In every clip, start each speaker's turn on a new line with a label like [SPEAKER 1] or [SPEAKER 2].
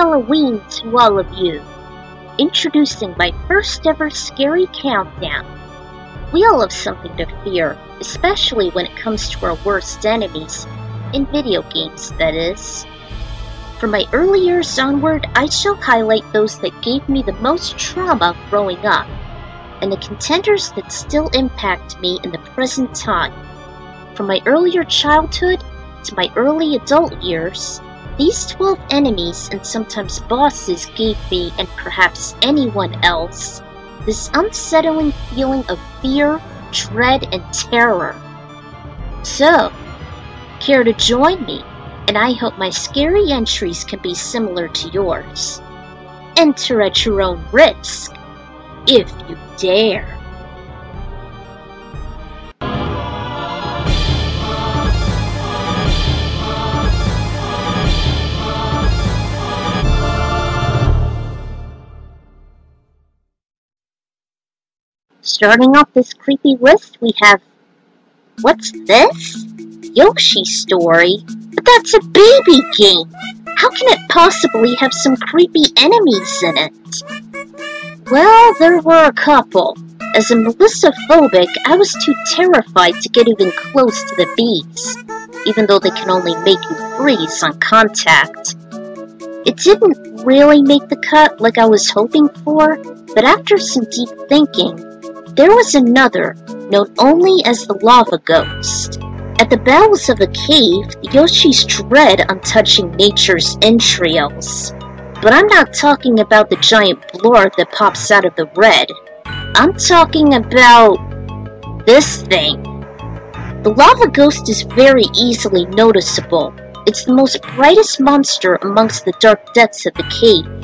[SPEAKER 1] Halloween to all of you. Introducing my first ever scary countdown. We all have something to fear, especially when it comes to our worst enemies. In video games, that is. From my early years onward, I shall highlight those that gave me the most trauma growing up, and the contenders that still impact me in the present time. From my earlier childhood to my early adult years, these 12 enemies and sometimes bosses gave me, and perhaps anyone else, this unsettling feeling of fear, dread, and terror. So, care to join me? And I hope my scary entries can be similar to yours. Enter at your own risk, if you dare. Starting off this creepy list, we have What's this? Yoshi Story? But that's a baby game! How can it possibly have some creepy enemies in it? Well, there were a couple. As a Melissophobic, I was too terrified to get even close to the bees, even though they can only make you freeze on contact. It didn't really make the cut like I was hoping for, but after some deep thinking, there was another, known only as the Lava Ghost. At the bowels of a cave, Yoshi's dread on touching nature's entrails. But I'm not talking about the giant Blargg that pops out of the red. I'm talking about this thing. The lava ghost is very easily noticeable. It's the most brightest monster amongst the dark depths of the cave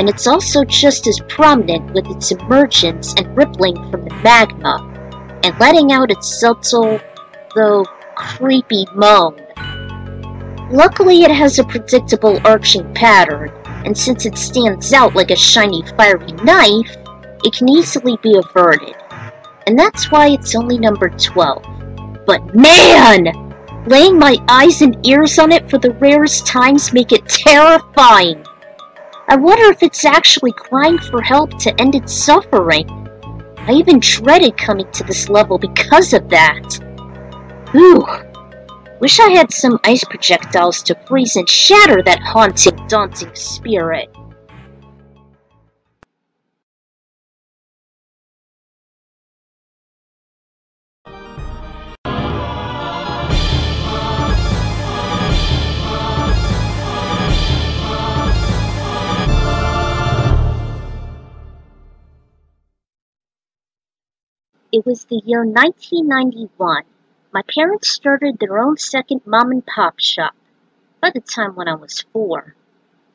[SPEAKER 1] and it's also just as prominent with its emergence and rippling from the magma, and letting out its subtle, though creepy moan. Luckily, it has a predictable arching pattern, and since it stands out like a shiny fiery knife, it can easily be averted. And that's why it's only number 12. But man! Laying my eyes and ears on it for the rarest times make it terrifying! I wonder if it's actually crying for help to end its suffering. I even dreaded coming to this level because of that. Ooh. Wish I had some ice projectiles to freeze and shatter that haunting, daunting spirit. It was the year 1991. My parents started their own second mom and pop shop, by the time when I was four.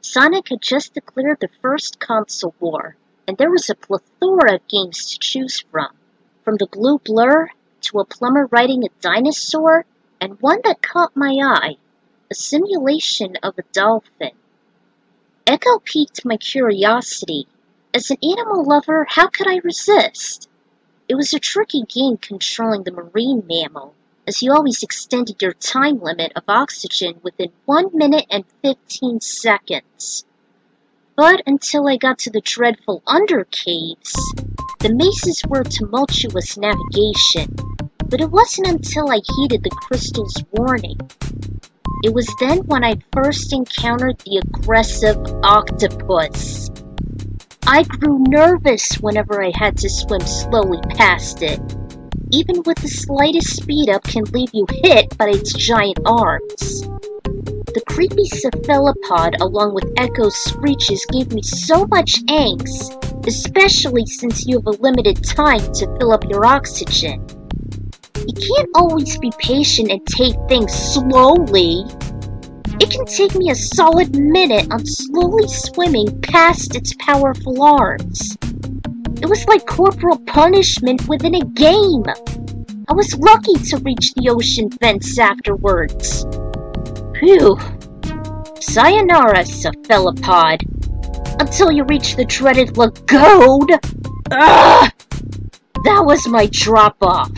[SPEAKER 1] Sonic had just declared the first console war, and there was a plethora of games to choose from, from the blue blur to a plumber riding a dinosaur, and one that caught my eye, a simulation of a dolphin. Ecco piqued my curiosity. As an animal lover, how could I resist? It was a tricky game controlling the marine mammal, as you always extended your time limit of oxygen within 1 minute and 15 seconds. But until I got to the dreadful undercaves, the mazes were tumultuous navigation, but it wasn't until I heeded the crystal's warning. It was then when I first encountered the aggressive octopus. I grew nervous whenever I had to swim slowly past it. Even with the slightest speed up can leave you hit by its giant arms. The creepy cephalopod along with Ecco's screeches gave me so much angst, especially since you have a limited time to fill up your oxygen. You can't always be patient and take things slowly. It can take me a solid minute on slowly swimming past its powerful arms. It was like corporal punishment within a game. I was lucky to reach the ocean fence afterwards. Phew. Sayonara, cephalopod. Until you reach the dreaded Lagoon. Ugh! That was my drop-off.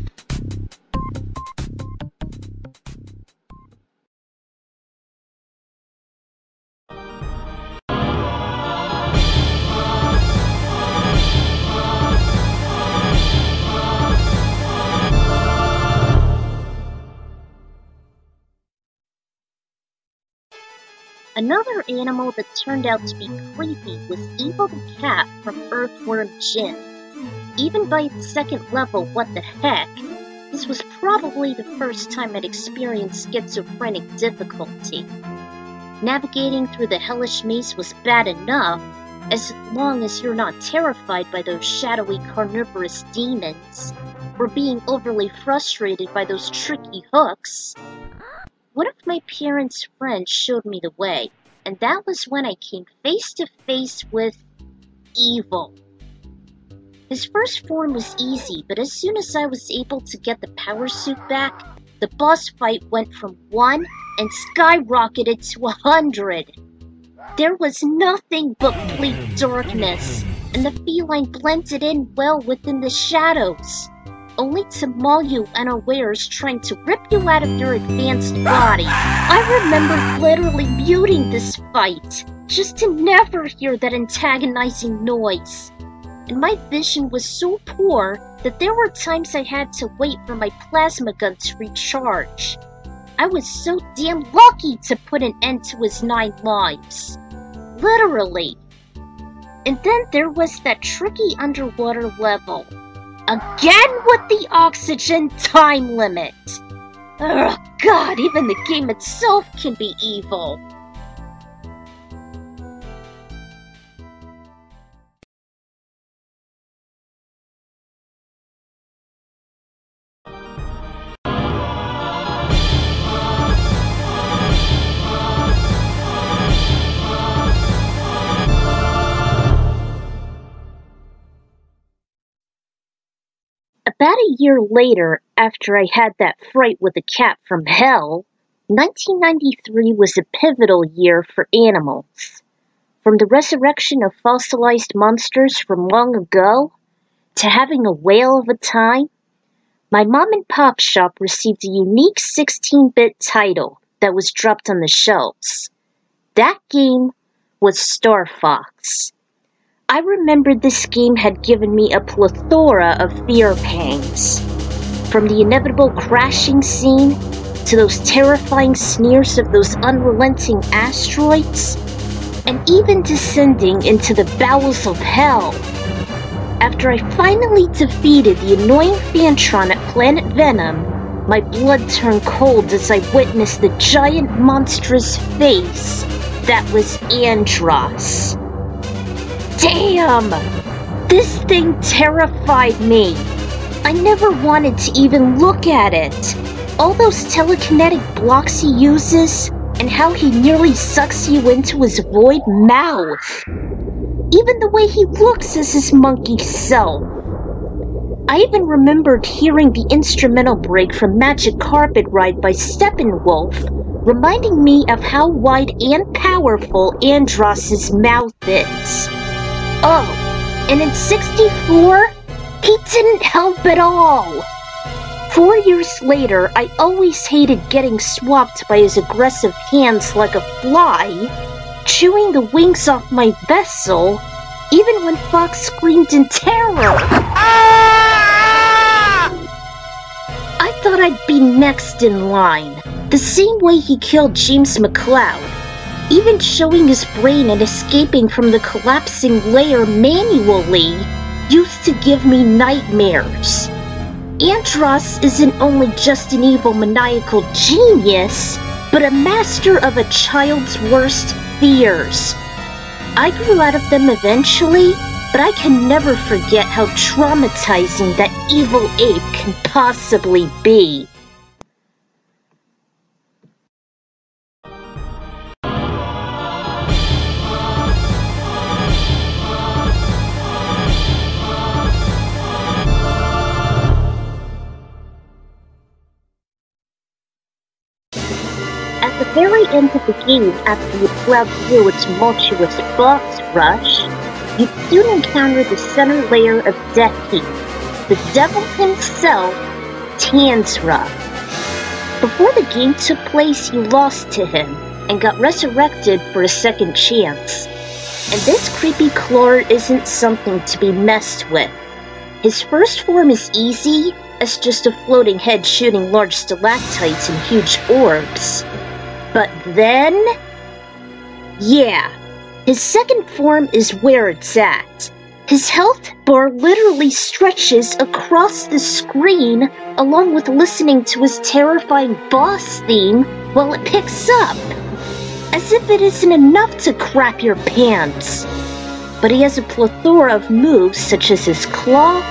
[SPEAKER 1] Another animal that turned out to be creepy was Evil the Cat from Earthworm Jim. Even by its second level, what the heck, this was probably the first time I'd experienced schizophrenic difficulty. Navigating through the hellish maze was bad enough, as long as you're not terrified by those shadowy carnivorous demons, or being overly frustrated by those tricky hooks. One of my parents' friends showed me the way, and that was when I came face to face with evil. His first form was easy, but as soon as I was able to get the power suit back, the boss fight went from 1 and skyrocketed to a 100. There was nothing but complete darkness, and the feline blended in well within the shadows, only to maul you unawares trying to rip you out of your advanced body. I remember literally muting this fight, just to never hear that antagonizing noise and my vision was so poor that there were times I had to wait for my plasma gun to recharge. I was so damn lucky to put an end to his nine lives. Literally. And then there was that tricky underwater level. Again with the oxygen time limit. Ugh, God, even the game itself can be evil. About a year later, after I had that fright with a cat from hell, 1993 was a pivotal year for animals. From the resurrection of fossilized monsters from long ago to having a whale of a time, my mom and pop shop received a unique 16 bit title that was dropped on the shelves. That game was Star Fox. I remembered this game had given me a plethora of fear pangs. From the inevitable crashing scene to those terrifying sneers of those unrelenting asteroids, and even descending into the bowels of hell. After I finally defeated the annoying Phantron at Planet Venom, my blood turned cold as I witnessed the giant monstrous face that was Andross. Damn! This thing terrified me. I never wanted to even look at it. All those telekinetic blocks he uses, and how he nearly sucks you into his void mouth. Even the way he looks as his monkey self. I even remembered hearing the instrumental break from Magic Carpet Ride by Steppenwolf, reminding me of how wide and powerful Andross's mouth is. Oh, and in 64, he didn't help at all. Four years later, I always hated getting swapped by his aggressive hands like a fly, chewing the wings off my vessel, even when Fox screamed in terror. I thought I'd be next in line, the same way he killed James McCloud even showing his brain and escaping from the collapsing layer manually used to give me nightmares. Andross isn't only just an evil maniacal genius, but a master of a child's worst fears. I grew out of them eventually, but I can never forget how traumatizing that evil ape can possibly be. At the the game, after you plowed through its tumultuous boss rush, you'd soon encounter the center layer of Death Heim, the devil himself, Tanzra. Before the game took place, you lost to him, and got resurrected for a second chance. And this creepy Clor isn't something to be messed with. His first form is easy, as just a floating head shooting large stalactites and huge orbs. But then, Yeah, his second form is where it's at. His health bar literally stretches across the screen along with listening to his terrifying boss theme while it picks up. As if it isn't enough to crap your pants. But he has a plethora of moves such as his claw,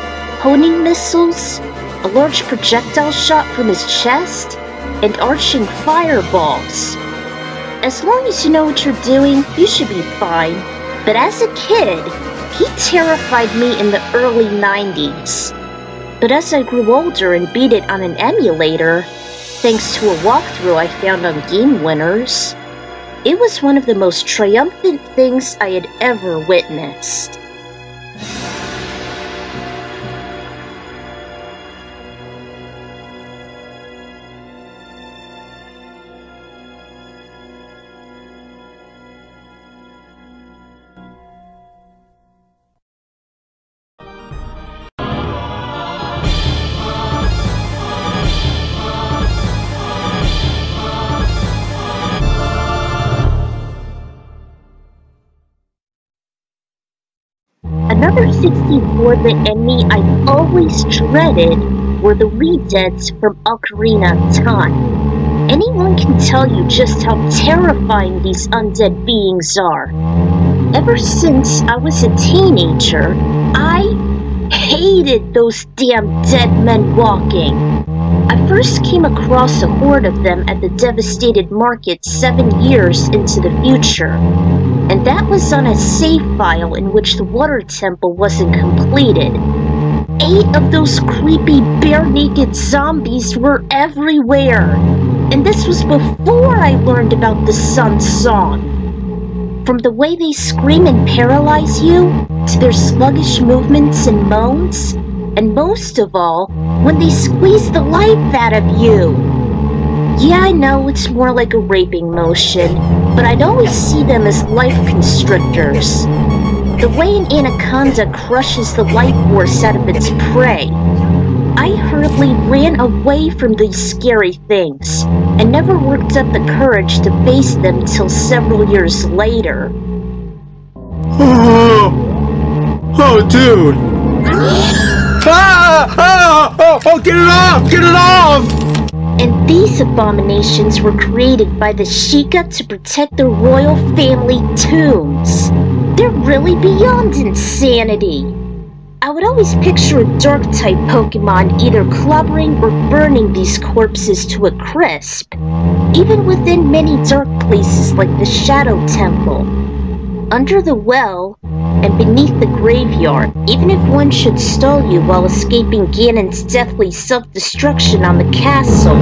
[SPEAKER 1] honing missiles, a large projectile shot from his chest, and arching fireballs. As long as you know what you're doing, you should be fine. But as a kid, he terrified me in the early 90s. But as I grew older and beat it on an emulator, thanks to a walkthrough I found on Game Winners, it was one of the most triumphant things I had ever witnessed. Another 64 the enemy I've always dreaded were the Redeads from Ocarina of Time. Anyone can tell you just how terrifying these undead beings are. Ever since I was a teenager, I hated those damn dead men walking. I first came across a horde of them at the devastated market seven years into the future and that was on a save file in which the water temple wasn't completed. Eight of those creepy bare-naked zombies were everywhere, and this was before I learned about the Sun Song. From the way they scream and paralyze you, to their sluggish movements and moans, and most of all, when they squeeze the life out of you. Yeah, I know it's more like a raping motion, but I'd always see them as life constrictors. The way an anaconda crushes the life force out of its prey. I hurriedly ran away from these scary things, and never worked up the courage to face them till several years later.
[SPEAKER 2] Oh, oh dude! Ah! Ah! Oh, oh, get it off! Get it off!
[SPEAKER 1] and these abominations were created by the Sheikah to protect the royal family tombs. They're really beyond insanity. I would always picture a dark type Pokemon either clubbering or burning these corpses to a crisp, even within many dark places like the Shadow Temple. Under the well, and beneath the graveyard, even if one should stall you while escaping Ganon's deathly self-destruction on the castle.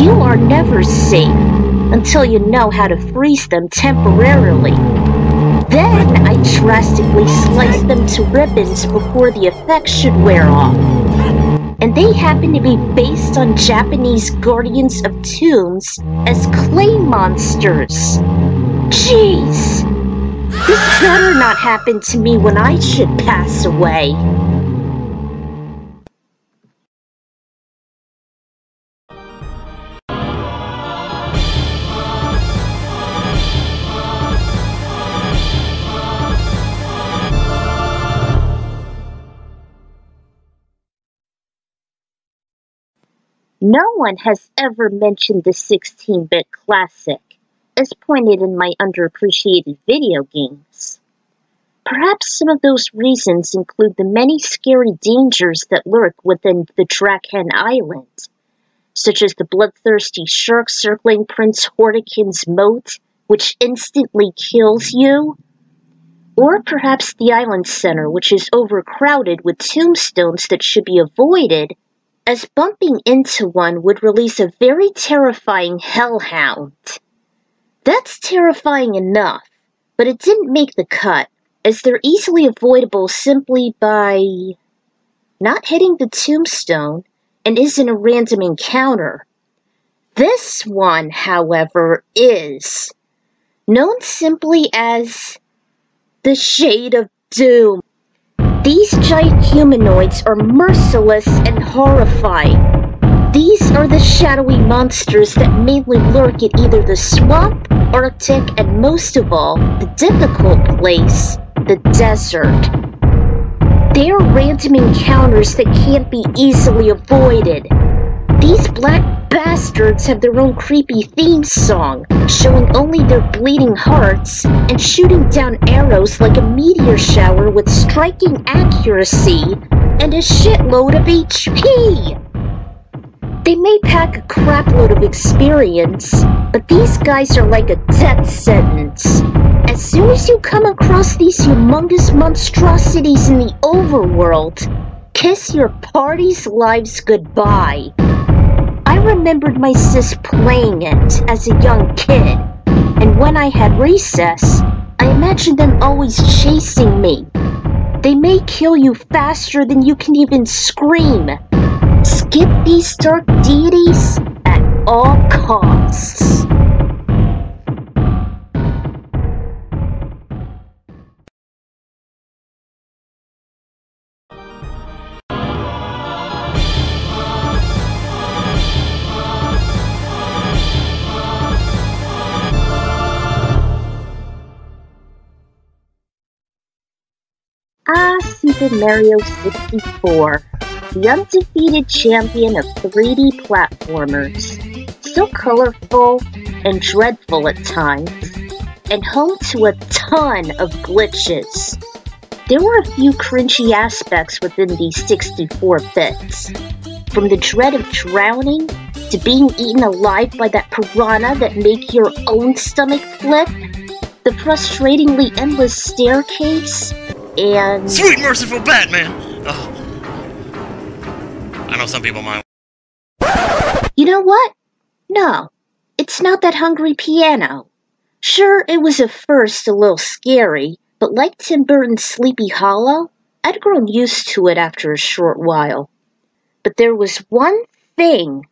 [SPEAKER 1] You are never safe until you know how to freeze them temporarily. Then I drastically slice them to ribbons before the effects should wear off. And they happen to be based on Japanese Guardians of Tombs as clay monsters. Jeez! This better not happen to me when I should pass away. No one has ever mentioned the 16-bit classic as pointed in my underappreciated video games. Perhaps some of those reasons include the many scary dangers that lurk within the Drakkhen Island, such as the bloodthirsty shark circling Prince Hortikin's moat, which instantly kills you, or perhaps the island center, which is overcrowded with tombstones that should be avoided, as bumping into one would release a very terrifying hellhound. That's terrifying enough, but it didn't make the cut, as they're easily avoidable simply by not hitting the tombstone and isn't a random encounter. This one, however, is known simply as the Shade of Doom. These giant humanoids are merciless and horrifying. These are the shadowy monsters that mainly lurk in either the swamp, Arctic, and most of all, the difficult place, the desert. They are random encounters that can't be easily avoided. These black bastards have their own creepy theme song, showing only their bleeding hearts and shooting down arrows like a meteor shower with striking accuracy and a shitload of HP. They may pack a crapload of experience, but these guys are like a death sentence. As soon as you come across these humongous monstrosities in the overworld, kiss your party's lives goodbye. I remembered my sis playing it as a young kid, and when I had recess, I imagined them always chasing me. They may kill you faster than you can even scream. Skip these dark deities at all costs. Ah, Super Mario 64, the undefeated champion of 3D platformers. So colorful and dreadful at times, and home to a ton of glitches. There were a few cringy aspects within these 64 bits. From the dread of drowning, to being eaten alive by that piranha that make your own stomach flip, the frustratingly endless staircase, and
[SPEAKER 3] Sweet merciful Batman! Oh. Some people might.
[SPEAKER 1] you know what? No, it's not that hungry piano. Sure, it was at first a little scary, but like Tim Burton's Sleepy Hollow, I'd grown used to it after a short while. But there was one thing,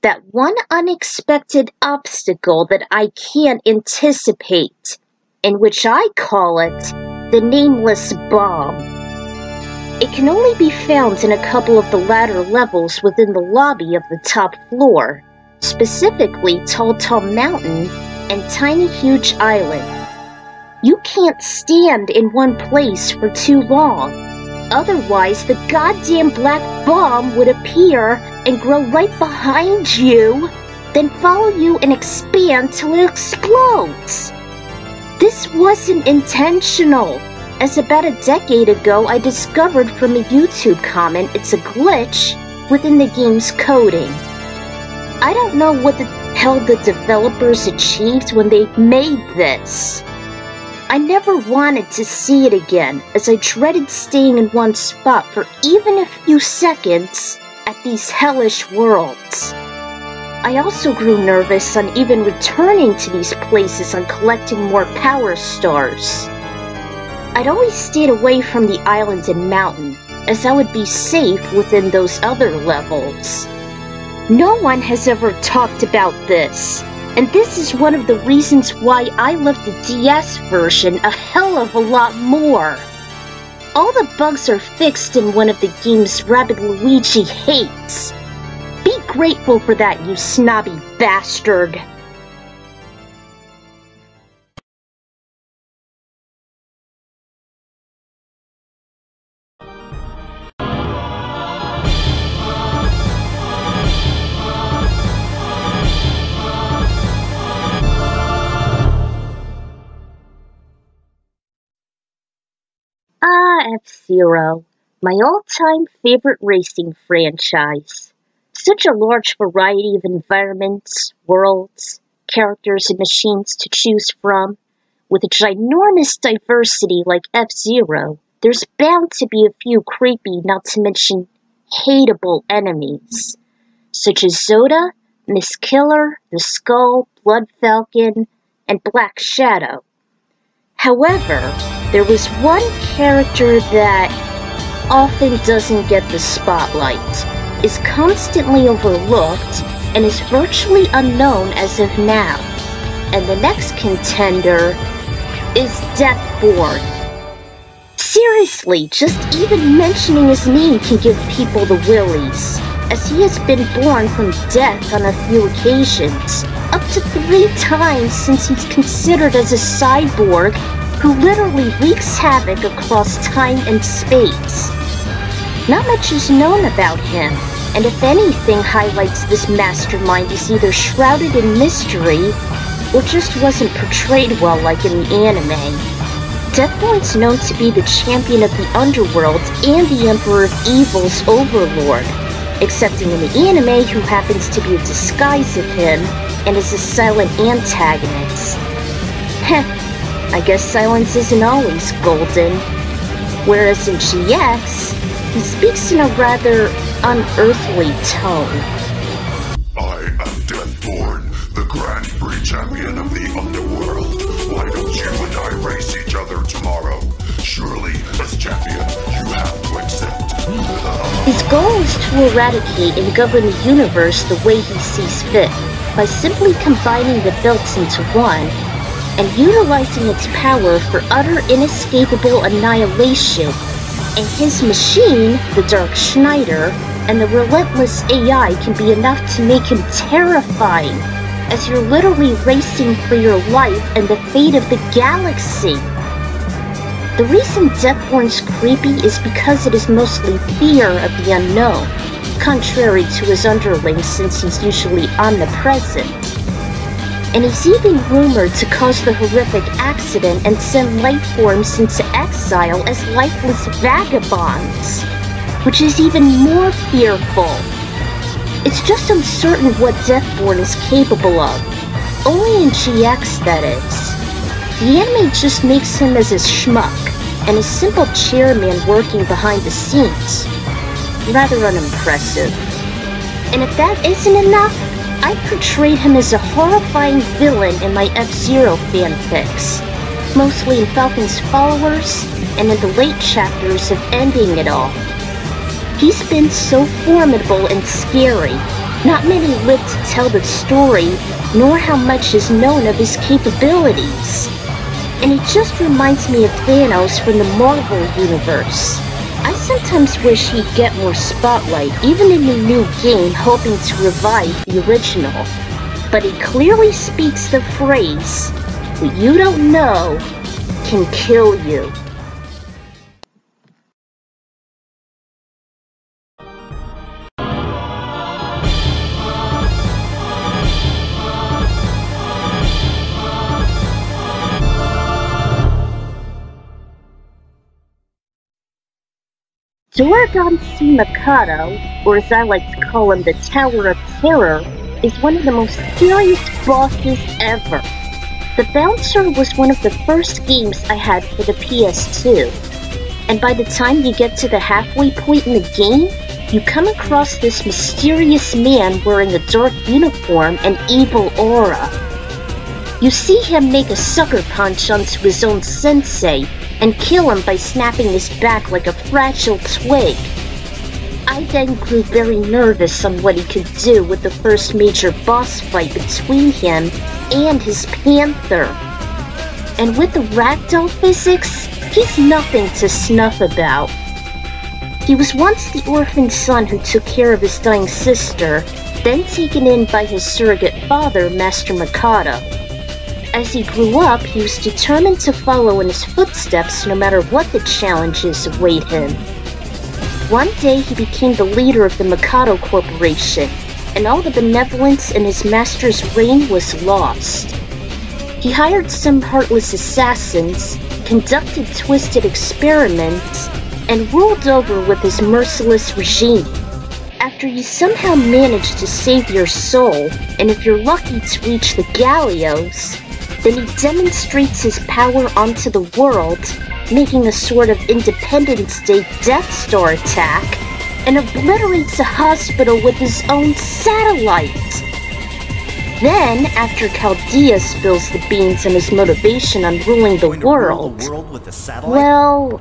[SPEAKER 1] that one unexpected obstacle that I can't anticipate, in which I call it the Nameless Bomb. It can only be found in a couple of the latter levels within the lobby of the top floor, specifically Tall Tall Mountain and Tiny Huge Island. You can't stand in one place for too long. Otherwise, the goddamn black bomb would appear and grow right behind you, then follow you and expand till it explodes. This wasn't intentional. As about a decade ago, I discovered from a YouTube comment it's a glitch within the game's coding. I don't know what the hell the developers achieved when they made this. I never wanted to see it again, as I dreaded staying in one spot for even a few seconds at these hellish worlds. I also grew nervous on even returning to these places and collecting more power stars. I'd always stayed away from the island and mountain, as I would be safe within those other levels. No one has ever talked about this, and this is one of the reasons why I love the DS version a hell of a lot more. All the bugs are fixed in one of the games Rabbid Luigi hates. Be grateful for that, you snobby bastard. Ah, F-Zero, my all-time favorite racing franchise. Such a large variety of environments, worlds, characters, and machines to choose from. With a ginormous diversity like F-Zero, there's bound to be a few creepy, not to mention hateable enemies, such as Zoda, Miss Killer, the Skull, Blood Falcon, and Black Shadow. However, there was one character that often doesn't get the spotlight, is constantly overlooked, and is virtually unknown as of now. And the next contender is Deathborn. Seriously, just even mentioning his name can give people the willies. As he has been born from death on a few occasions, up to three times since he's considered as a cyborg who literally wreaks havoc across time and space. Not much is known about him, and if anything highlights this mastermind is either shrouded in mystery or just wasn't portrayed well like in the anime. Deathborn's known to be the champion of the underworld and the Emperor of Evil's overlord, excepting in the anime who happens to be a disguise of him and is a silent antagonist. Heh, I guess silence isn't always golden. Whereas in GX, he speaks in a rather unearthly tone.
[SPEAKER 4] I am Deathborn, the Grand Prix champion of the underworld. Why don't you and I race each other tomorrow? Surely, as champion, you have to accept.
[SPEAKER 1] His goal is to eradicate and govern the universe the way he sees fit, by simply combining the belts into one, and utilizing its power for utter inescapable annihilation and his machine, the Dark Schneider, and the relentless AI can be enough to make him terrifying, as you're literally racing for your life and the fate of the galaxy. The reason Deathborn's creepy is because it is mostly fear of the unknown, contrary to his underlings since he's usually omnipresent and he's even rumored to cause the horrific accident and send life forms into exile as lifeless vagabonds, which is even more fearful. It's just uncertain what Deathborn is capable of. Only in GX, that is. The anime just makes him as a schmuck, and a simple chairman working behind the scenes. Rather unimpressive. And if that isn't enough, I portrayed him as a horrifying villain in my F-Zero fanfics, mostly in Falcon's Followers and in the late chapters of Ending It All. He's been so formidable and scary, not many live to tell the story, nor how much is known of his capabilities. And he just reminds me of Thanos from the Marvel Universe. I sometimes wish he'd get more spotlight, even in the new game, hoping to revive the original. But he clearly speaks the phrase, what you don't know can kill you. Dauragon C. Mikado, or as I like to call him, the Tower of Terror, is one of the most serious bosses ever. The Bouncer was one of the first games I had for the PS2, and by the time you get to the halfway point in the game, you come across this mysterious man wearing a dark uniform and evil aura. You see him make a sucker punch onto his own sensei, and kill him by snapping his back like a fragile twig. I then grew very nervous on what he could do with the first major boss fight between him and his panther. And with the ragdoll physics, he's nothing to snuff about. He was once the orphan son who took care of his dying sister, then taken in by his surrogate father, Master Mikado. As he grew up, he was determined to follow in his footsteps no matter what the challenges await him. One day, he became the leader of the Mikado Corporation, and all the benevolence in his master's reign was lost. He hired some heartless assassins, conducted twisted experiments, and ruled over with his merciless regime. After you somehow manage to save your soul, and if you're lucky to reach the Gallios, then he demonstrates his power onto the world, making a sort of Independence Day Death Star attack, and obliterates a hospital with his own satellite. Then, after Chaldea spills the beans on his motivation on ruling the
[SPEAKER 5] rule
[SPEAKER 1] world,
[SPEAKER 5] the world with a satellite?
[SPEAKER 1] well,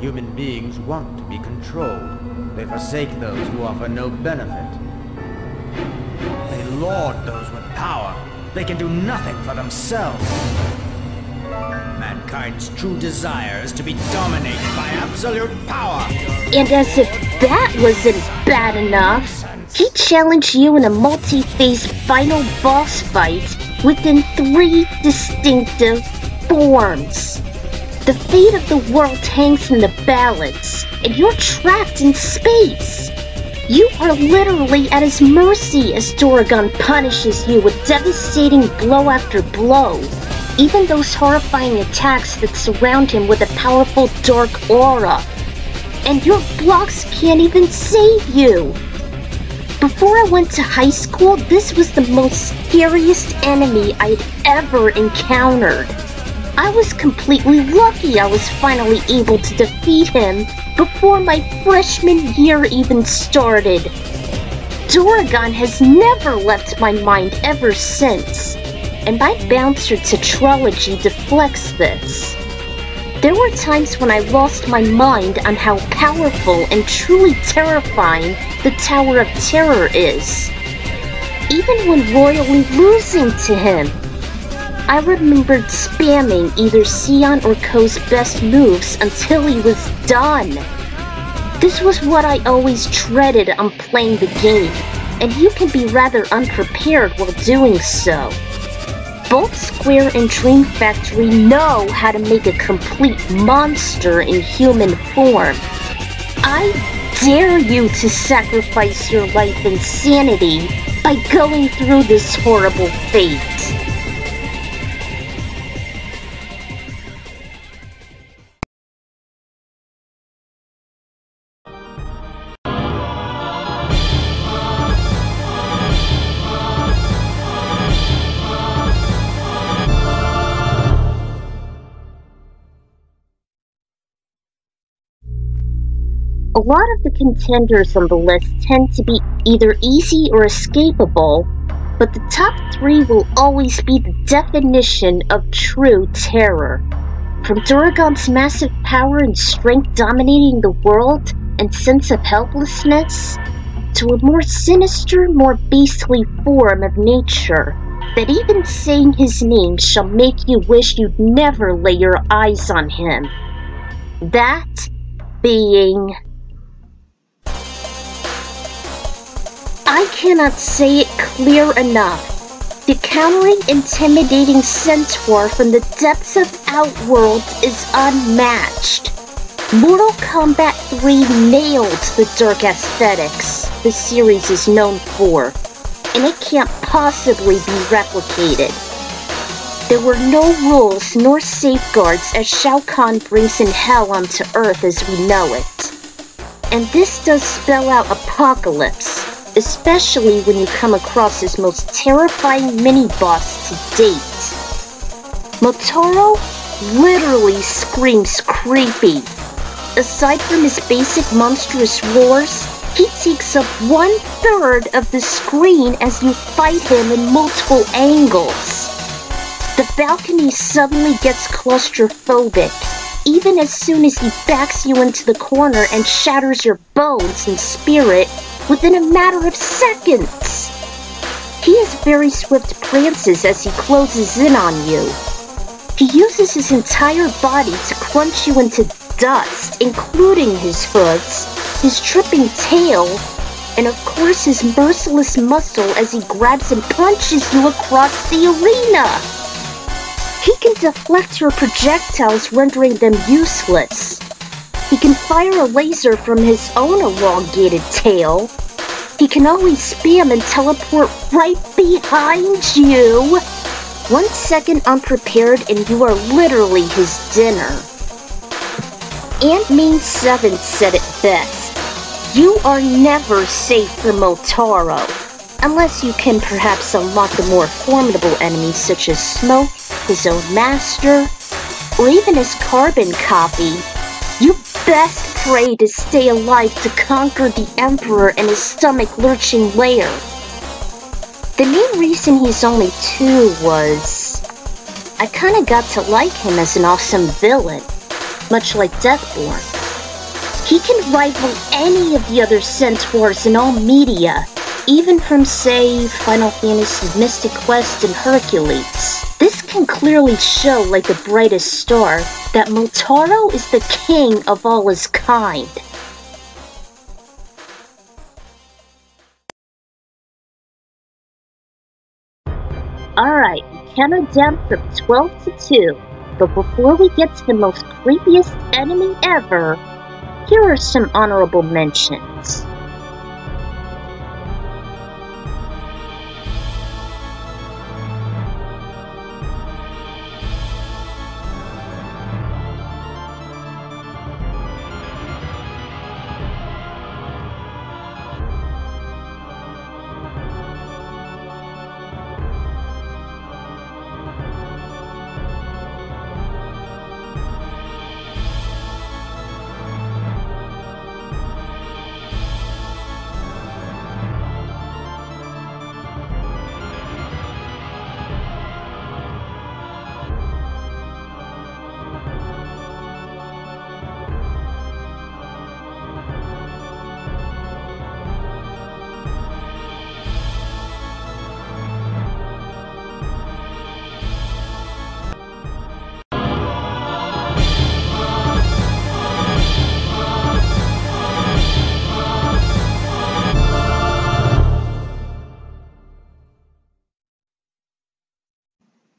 [SPEAKER 6] Human beings want to be controlled. They forsake those who offer no benefit. They lord those with power. They can do nothing for themselves. Mankind's true desire is to be dominated by absolute power.
[SPEAKER 1] And as if that wasn't bad enough, he challenged you in a multi-phase final boss fight within three distinctive forms. The fate of the world hangs in the balance, and you're trapped in space. You are literally at his mercy as Dauragon punishes you with devastating blow after blow. Even those horrifying attacks that surround him with a powerful dark aura. And your blocks can't even save you. Before I went to high school, this was the most scariest enemy I'd ever encountered. I was completely lucky I was finally able to defeat him before my freshman year even started. Dauragon has never left my mind ever since, and my bouncer tetralogy deflects this. There were times when I lost my mind on how powerful and truly terrifying the Tower of Terror is. Even when royally losing to him, I remembered spamming either Sion or Kou's best moves until he was done. This was what I always dreaded on playing the game, and you can be rather unprepared while doing so. Both Square and Dream Factory know how to make a complete monster in human form. I dare you to sacrifice your life and sanity by going through this horrible fate. A lot of the contenders on the list tend to be either easy or escapable, but the top three will always be the definition of true terror. From Dauragon's massive power and strength dominating the world and sense of helplessness, to a more sinister, more beastly form of nature, that even saying his name shall make you wish you'd never lay your eyes on him. That being I cannot say it clear enough. The countering intimidating centaur from the depths of Outworld is unmatched. Mortal Kombat 3 nailed the dark aesthetics the series is known for, and it can't possibly be replicated. There were no rules nor safeguards as Shao Kahn brings in hell onto Earth as we know it. And this does spell out apocalypse, especially when you come across his most terrifying mini-boss to date. Motaro literally screams creepy. Aside from his basic monstrous roars, he takes up one third of the screen as you fight him in multiple angles. The balcony suddenly gets claustrophobic, even as soon as he backs you into the corner and shatters your bones and spirit within a matter of seconds. He has very swift prances as he closes in on you. He uses his entire body to crunch you into dust, including his hooves, his tripping tail, and of course his merciless muscle as he grabs and punches you across the arena. He can deflect your projectiles, rendering them useless. He can fire a laser from his own elongated tail. He can always spam and teleport right behind you. One second unprepared and you are literally his dinner. Ant Mean 7 said it best. You are never safe from Motaro, unless you can perhaps unlock the more formidable enemies such as Smoke, his own master, or even his carbon copy, you best pray to stay alive to conquer the Emperor and his stomach-lurching lair. The main reason he's only two was... I kinda got to like him as an awesome villain, much like Deathborn. He can rival any of the other centaurs in all media, even from, say, Final Fantasy Mystic Quest and Hercules. This can clearly show, like the brightest star, that Motaro is the king of all his kind. Alright, we counted down from 12 to 2, but before we get to the most creepiest enemy ever, here are some honorable mentions.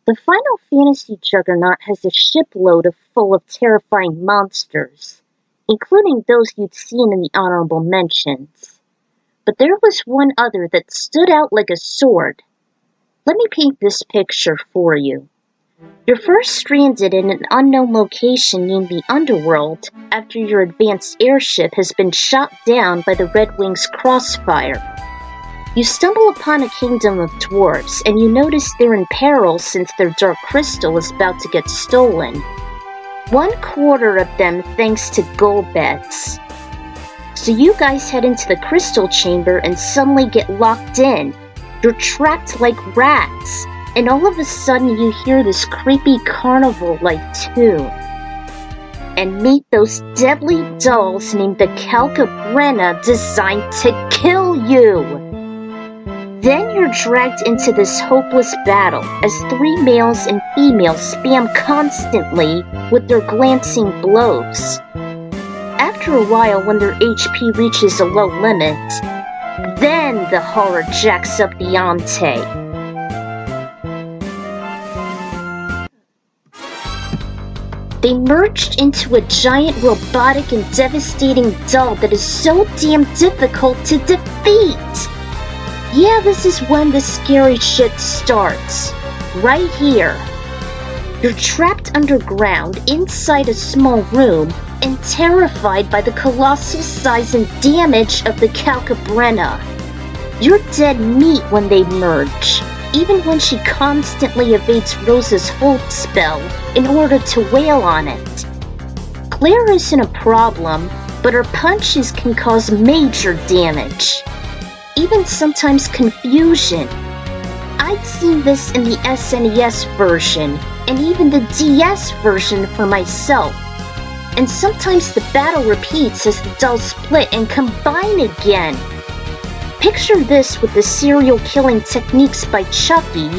[SPEAKER 1] The Final Fantasy Juggernaut has a shipload of full of terrifying monsters, including those you'd seen in the honorable mentions. But there was one other that stood out like a sword. Let me paint this picture for you. You're first stranded in an unknown location named the Underworld after your advanced airship has been shot down by the Red Wings' crossfire. You stumble upon a kingdom of dwarves, and you notice they're in peril since their dark crystal is about to get stolen. One quarter of them thanks to Golbez. So you guys head into the crystal chamber and suddenly get locked in. You're trapped like rats, and all of a sudden you hear this creepy carnival-like tune. And meet those deadly dolls named the Calcabrina designed to kill you! Then you're dragged into this hopeless battle as three males and females spam constantly with their glancing blows. After a while, when their HP reaches a low limit, then the horror jacks up the ante. They merged into a giant robotic and devastating doll that is so damn difficult to defeat! Yeah, this is when the scary shit starts. Right here. You're trapped underground inside a small room and terrified by the colossal size and damage of the Calcabrina. You're dead meat when they merge, even when she constantly evades Rosa's hold spell in order to wail on it. Claire isn't a problem, but her punches can cause major damage even sometimes confusion. I'd seen this in the SNES version, and even the DS version for myself. And sometimes the battle repeats as the dolls split and combine again. Picture this with the serial killing techniques by Chucky,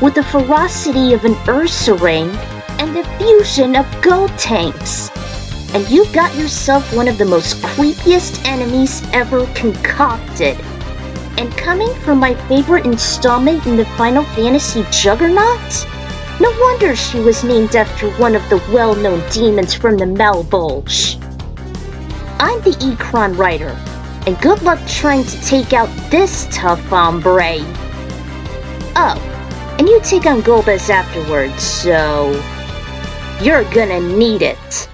[SPEAKER 1] with the ferocity of an Ursaring, and the fusion of Gold Gotenks. And you've got yourself one of the most creepiest enemies ever concocted and coming from my favorite installment in the Final Fantasy Juggernaut? No wonder she was named after one of the well-known demons from the Malebolge. I'm the Ikran Rider, and good luck trying to take out this tough hombre. Oh, and you take on Golbez afterwards, so... You're gonna need it.